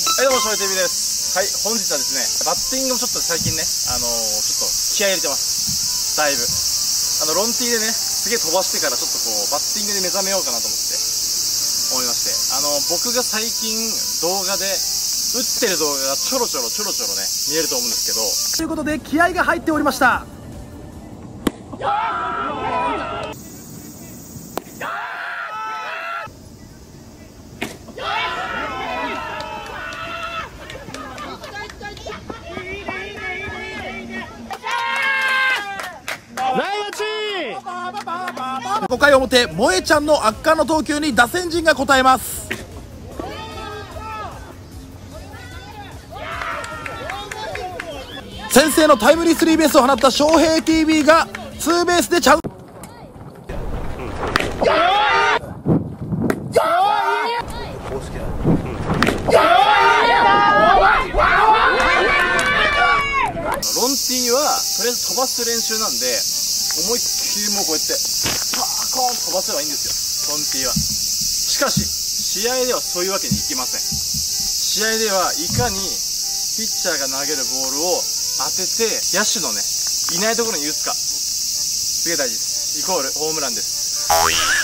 はい、どうも、翔平 TV です。はい、本日はですね、バッティングもちょっと最近ね、あのー、ちょっと気合い入れてます。だいぶ。あの、ロンティーでね、すげえ飛ばしてからちょっとこう、バッティングで目覚めようかなと思って、思いまして。あの、僕が最近動画で、打ってる動画がちょろちょろちょろちょろね、見えると思うんですけど、ということで気合が入っておりました5回表萌えちゃんの圧巻の投球に打線陣が応えます。先制のタイムリースリーベースを放った翔平 TV がツーベースでチャンス。ロンティーは、とりあえず飛ばす練習なんで、思いっきりもうこうやって、コーン飛ばせばいいんですよ、ロンティーは。しかし、試合ではそういうわけにいきません。試合ではいかに、ピッチャーが投げるボールを当てて、野手のね、いないところに打つか。すげえ大事です。イコールホームランです。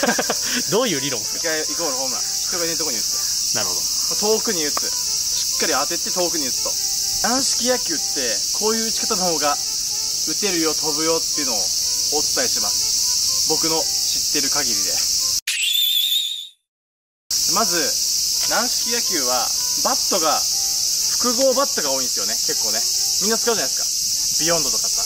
どういう理論です一回イコールホームラン。人がいないところに打つ。かなるほ遠くに打つしっかり当てて遠くに打つと軟式野球ってこういう打ち方の方が打てるよ飛ぶよっていうのをお伝えします僕の知ってる限りで。まず軟式野球はバットが複合バットが多いんですよね。結構ね。みんな使うじゃないですか。ビヨンドとかさ。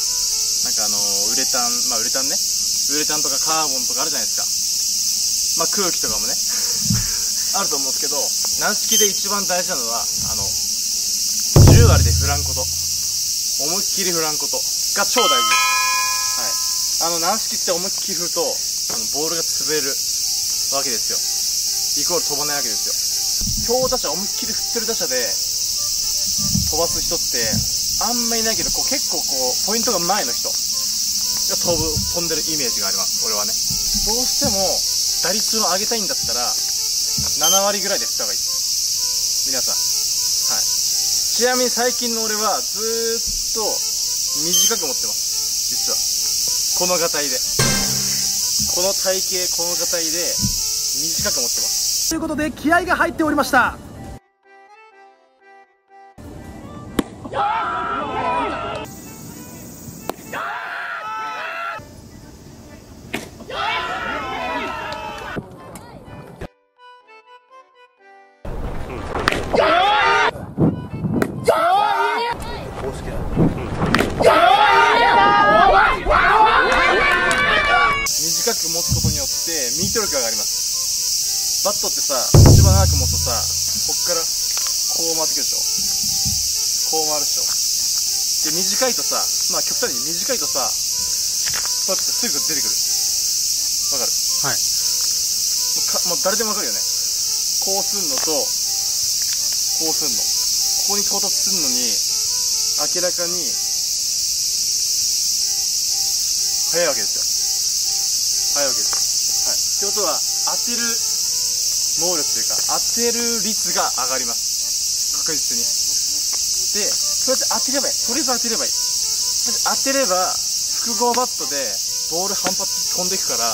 なんかあのウレタンまあウレタンね。ウレタンとかカーボンとかあるじゃないですか。まあ空気とかもね。あると思うんですけど軟式で一番大事なのはあの10割で振らんこと。思いっきり振らんことが超大事です。はい。あの軟式って思いっきり振るとボールが潰れるわけですよ。イコール飛ばないわけですよ。強打者思いっきり振ってる打者で飛ばす人ってあんまりいないけどこう結構こうポイントが前の人。が飛ぶ飛んでるイメージがあります。俺はね。どうしても打率を上げたいんだったら7割ぐらいで振った方がいい。です皆さん。はい。ちなみに最近の俺はずーっと短く持ってます。実は。このがたいで。この体型このがたいで短く持ってます。ということで気合が入っておりました。ってミート力が上がります。バットってさ一番長く持つとさこっからこう回ってくるでしょ。こう回るでしょ。で短いとさまあ極端に短いとさこうやってすぐ出てくる。わかる？はい。もう誰でもわかるよね。こうすんのとこうすんの。ここに到達するのに明らかに速いわけですよ。速いわけですってことは当てる能力というか当てる率が上がります。確実に。でそれやって当てればいい。とりあえず当てればいい。当てれば複合バットでボール反発飛んでいくからあ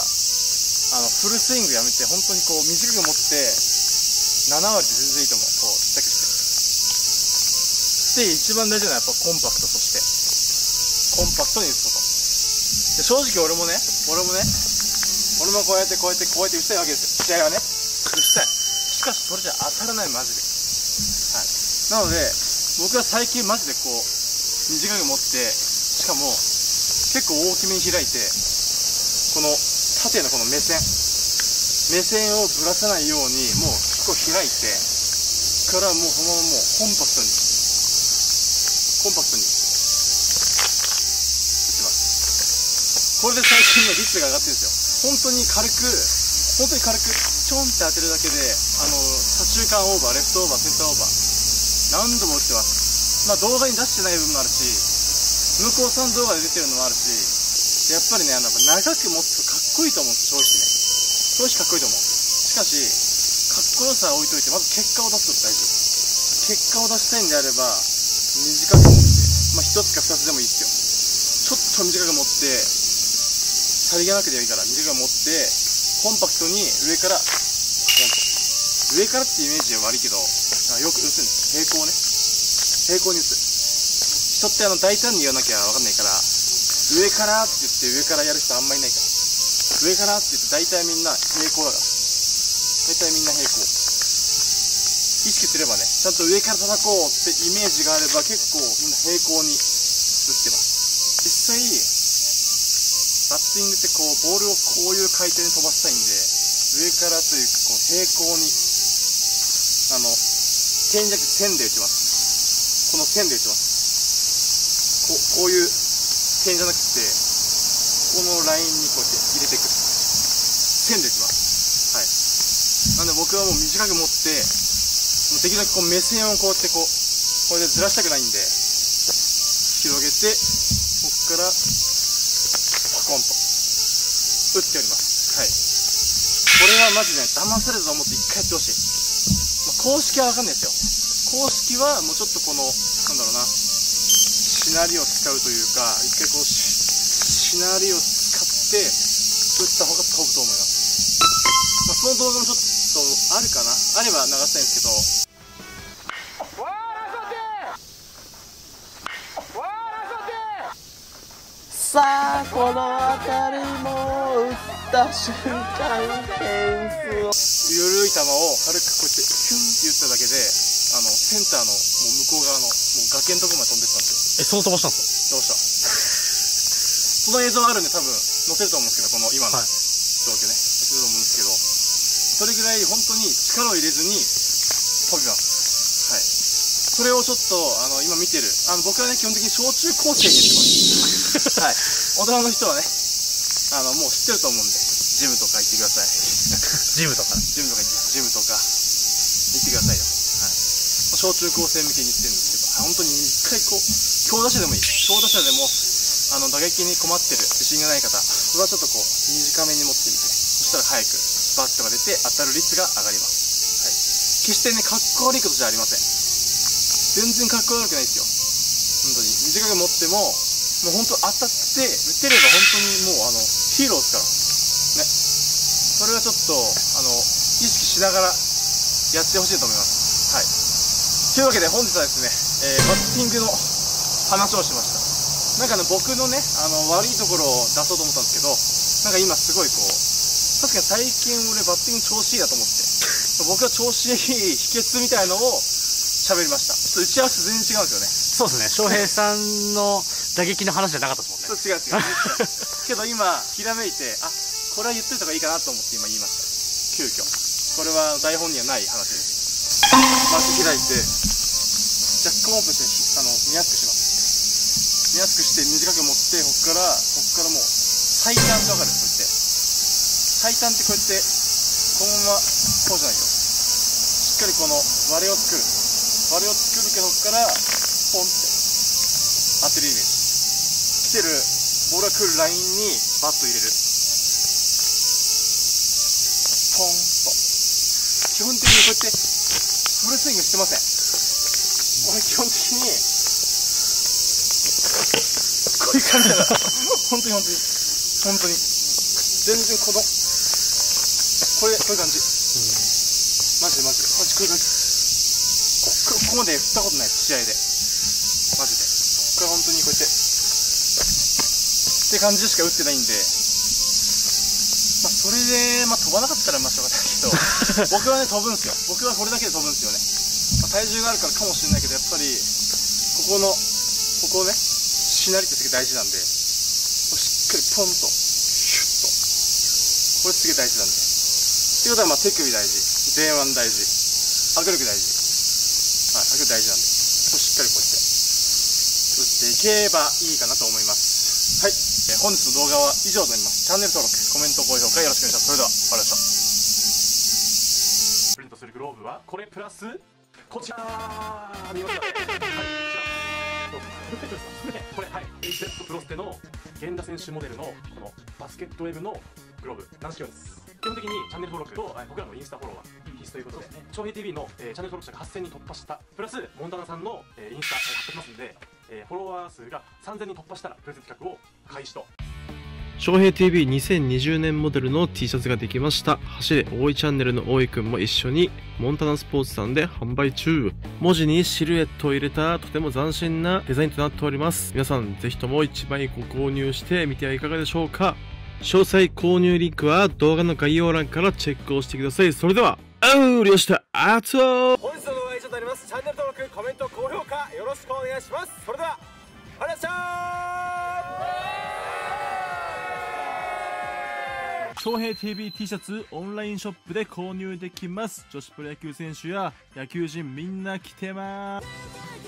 のフルスイングやめて本当にこう短く持って7割で全然いいと思う。こうちっちゃくして。で一番大事なのはやっぱコンパクトとして。コンパクトに打つこと。で正直俺もね俺もね俺もこうやってこうやってこうやって打ちたいわけですよ。試合はね。打ちたい。しかしそれじゃ当たらないマジで。はい。なので僕は最近マジでこう短く持ってしかも結構大きめに開いてこの縦のこの目線。目線をぶらさないようにもう結構開いてからもうそのままもうコンパクトに。コンパクトに。打ちます。これで最近の率が上がってるんですよ本当に軽く本当に軽くちょんって当てるだけであの左中間オーバーレフトオーバーセンターオーバー何度も打ってます。まあ動画に出してない部分もあるし向こうさん動画で出てるのもあるしやっぱりねあの長く持つとかっこいいと思うんです正直ね。正直かっこいいと思う。しかしかっこよさは置いといてまず結果を出すと大事。結果を出したいんであれば短く持ってまあ1つか2つでもいいですよ。ちょっと短く持ってさりげなくでいいから短く持ってコンパクトに上から上からってイメージは悪いけどよく打つんです平行ね。平行に打つ人ってあの大胆に言わなきゃ分かんないから上からって言って上からやる人あんまりいないから。上からって言って大体みんな平行だから。大体みんな平行。意識すればねちゃんと上から叩こうってイメージがあれば結構みんな平行に打ってます。実際バッティングってこうボールをこういう回転で飛ばしたいんで上からというかこう平行にあの点じゃなくて線で打ちます。この線で打ちます。こういう点じゃなくてこのラインにこうやって入れていく。線で打ちます。はい。なんで僕はもう短く持ってもうできるだけこう目線をこうやってこうこれでずらしたくないんで広げてここから打っております。はい。これはマジね騙されると思って一回やってほしい、まあ、公式は分かんないですよ。公式はもうちょっとこのなんだろうなシナリオを使うというか一回こうシシナリオを使って打った方が飛ぶと思います。まあ、その動画もちょっとあるかな。あれば流したいんですけど。さあこの辺りも。打った瞬間フェンスを。緩い球を軽くこうやってヒュンって打っただけであのセンターのもう向こう側のもう崖のところまで飛んでったんですよ。え、その飛ばしたんですどうしたその映像あるんで多分載せると思うんですけどこの今のはい。状況ね。載せると思うんですけどそれぐらい本当に力を入れずに飛びます。はい。それをちょっとあの今見てるあの僕はね基本的に小中高生に言ってます。はい。大人の人はねあのもう知ってると思うんでジムとか行ってください。ジムとか？ジムとか行ってジムとか。行ってくださいよ、はい、小中高生向けに言ってるんですけどはい本当に一回こう強打者でもいい。強打者でもあの打撃に困ってる自信がない方これはちょっとこう短めに持ってみてそしたら早くバットが出て当たる率が上がります、はい、決してねかっこ悪いことじゃありません。全然かっこ悪くないですよ。本当に。短く持ってももう本当当たって打てれば本当にもうあのヒーローですから。ね。それはちょっとあの意識しながらやってほしいと思います。はい。というわけで本日はですね、えーバッティングの話をしました。なんかね僕のねあの悪いところを出そうと思ったんですけどなんか今すごいこう確かに最近俺バッティング調子いいだと思って。僕が調子いい秘訣みたいのを喋りました。ちょっと打ち合わせ全然違うんですよね。そうですね、翔平さんの打撃の話じゃなかったですもんね。そう違う違う。違う けど今ひらめいてあこれは言っといた方がいいかなと思って今言いました。急遽。これは台本にはない話です。足開いて若干オープンしてひあの見やすくします。見やすくして短く持ってここからここからもう最短ってわかるこうやって。最短ってこうやってこのままこうじゃないよ。しっかりこの割れを作る。割れを作るけどここからポンって。当てるイメージ来てるボールが来るラインにバット入れる。ポンと。基本的にこうやってフルスイングしてません。俺基本的にこういう感じだ。から本当に本当に。本当に。全然このこれこういう感じ。マジでマジで。マジこういう感じ。ここここまで振ったことない試合でマジでここから本当にこうやってって感じでしか打ってないんで。まあそれで、まあ、飛ばなかったらまあしょうがないけど。僕はね飛ぶんですよ。僕はこれだけで飛ぶんですよね、まあ、体重があるからかもしれないけどやっぱりここのここをねしなりってすげえ大事なんで。しっかりポンとシュッと。これすげえ大事なんで。ってことはまあ手首大事。前腕大事。握力大事。はい握力大事なんで。しっかりこうやって。打っていけばいいかなと思いますはい、えー本日の動画は以上となります。チャンネル登録コメント高評価よろしくお願いします。それではありがとうございました。プリントするグローブはこれプラスこちら。見ますかはいこちら。これはい。HZ プロステの源田選手モデルのこのバスケットウェブのグローブ。軟式用です。基本的にチャンネル登録とはい僕らのインスタフォローは必須ということで、翔平 TV の、えーチャンネル登録者が8000人突破した、プラス、モンタナさんの、えーインスタ、えー貼ってますんで、えーフォロワー数が3000人突破したら、プレゼント企画を開始と。翔平 TV2020 年モデルの T シャツができました。走れ大井チャンネルの大井くんも一緒にモンタナスポーツさんで販売中。文字にシルエットを入れたとても斬新なデザインとなっております。皆さんぜひとも1枚ご購入してみてはいかがでしょうか。詳細購入リンクは動画の概要欄からチェックをしてください。それでは、あうりょした、あつおろしくお願いします。それでは、ありがとうございました翔平 TV T シャツオンラインショップで購入できます。女子プロ野球選手や野球人みんな来てます。